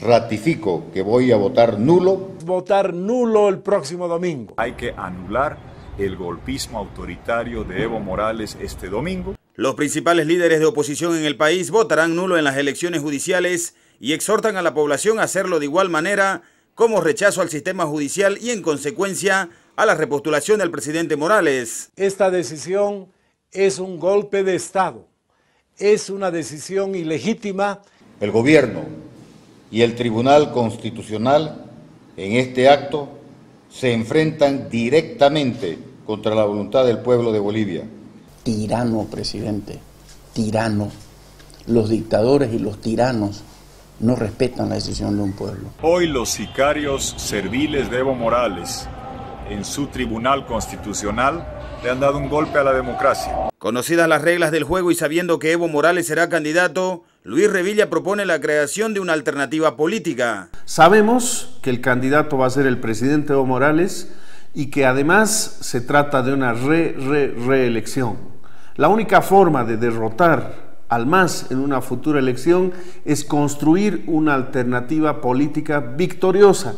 Ratifico que voy a votar nulo. Votar nulo el próximo domingo. Hay que anular el golpismo autoritario de Evo Morales este domingo. Los principales líderes de oposición en el país votarán nulo en las elecciones judiciales y exhortan a la población a hacerlo de igual manera como rechazo al sistema judicial y en consecuencia a la repostulación del presidente Morales. Esta decisión es un golpe de Estado, es una decisión ilegítima. El gobierno y el Tribunal Constitucional en este acto se enfrentan directamente contra la voluntad del pueblo de Bolivia. Tirano, presidente, tirano. Los dictadores y los tiranos no respetan la decisión de un pueblo. Hoy los sicarios serviles de Evo Morales en su tribunal constitucional le han dado un golpe a la democracia. Conocidas las reglas del juego y sabiendo que Evo Morales será candidato, Luis Revilla propone la creación de una alternativa política. Sabemos que el candidato va a ser el presidente Evo Morales y que además se trata de una re, re, reelección. La única forma de derrotar al MAS en una futura elección es construir una alternativa política victoriosa.